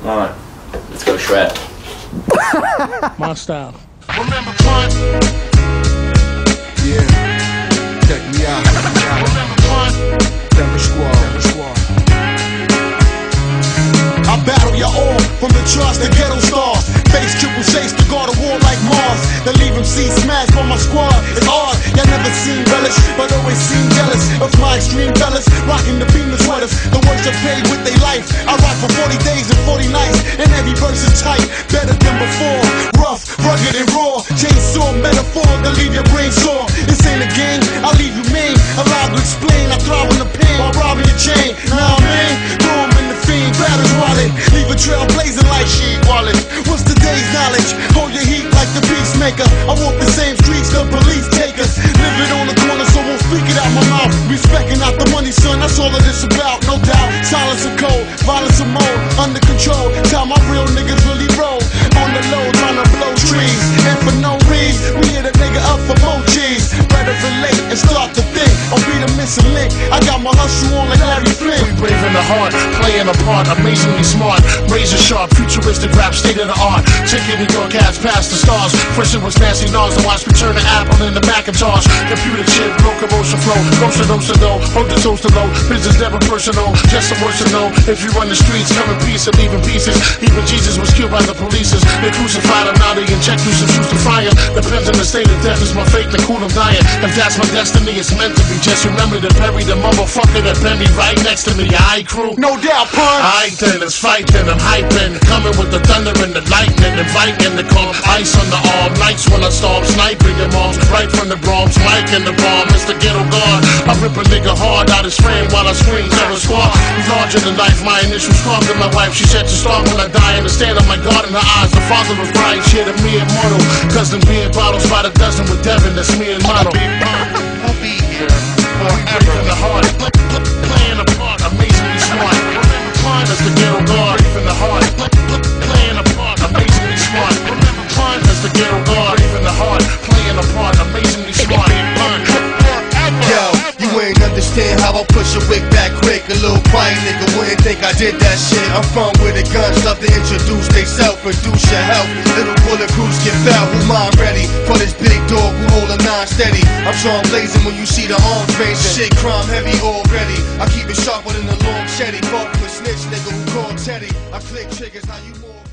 Come on. Let's go shred. My style. Remember Pun? Yeah. Check me out. Check me out. Remember Pun? Denver Squad. Denver Squad. I battle ya all from the trust to ghetto stars. Face triple shakes to guard a war like Mars. That leave him see smashed by my squad. It's hard, y'all never seen relish, but always seem jealous of my extreme fellas. Rocking the beamer sweaters, the worst are paid with their life. I rock for 40 days and 40 nights, and every verse is tight, better than before. Rough, rugged, and raw. Chainsaw metaphor to leave your brain sore. This ain't a game, I'll leave you mean. Allowed to explain, I thrive in the pain while robbing your chain. Now I'm in, throw 'em in the fiend, batter's wallet. Leave a trail blazing like sheep wallet. What's today's knowledge? Hold your heat like the peacemaker. I walk the same streets the police take us. Live it on the corner, so won't speak it out my mouth. Respecting out the money, son, that's all that it's about, no doubt. Under control. Tell my real niggas really roll. On the low, trying to blow trees. And for no reason, we hit a nigga up for more cheese. Better relate and start to think. Or be the missing link. I got my hustle on like Larry Flynt. We brave in the heart, playing a part, amazingly smart. Razor sharp, futuristic rap, state of the art. Taking New York hats past the stars. First it was Nasty Nas, then watch me turn the apple in the Macintosh. Computer chip, locomotion flow, motion dose to know, hold the toast to low. Business never personal, just a to know. If you run the streets, come in peace and leave in pieces. Even Jesus was killed by the police. They crucified him, now they inject you some to fire. Depends on the state of death, is my fate, the cool I'm dying. If that's my destiny, it's meant to be. Just remember to bury the motherfucker that buried me right next to me. I crew. No doubt, pun. I then it's fighting. I'm hyping Coming with the thunder and the lightning Inviting the calm Ice on the arm Nights when I storm Sniping your moms Right from the Bronx Mike in the bomb Mr. Ghetto God I rip a nigga hard out his frame While I scream Terror squad. Larger than life My initial scarf to my wife. She said to start when I die Understand on my God in her eyes. The father of Christ Share to me immortal them beer bottles By the dozen with Devin That's me and model. I'll be here Forever. The heart Playing a part Amazingly smart. Remember Pun as the ghetto guard. Brave the heart Playing a part Amazingly smart. Remember Pun as the ghetto guard 10 how I push a wig back quick. A little quiet nigga wouldn't think I did that shit. I'm from where the guns love to introduce they self Reduce your health, little bullet crews get fell Who mind ready for this big dog who hold a nine steady? I'm sure I'm blazing when you see the arms raised. Shit crime heavy already. I keep it sharper than a long shetty. Fuck with snitch nigga who called Teddy. I click triggers, how you more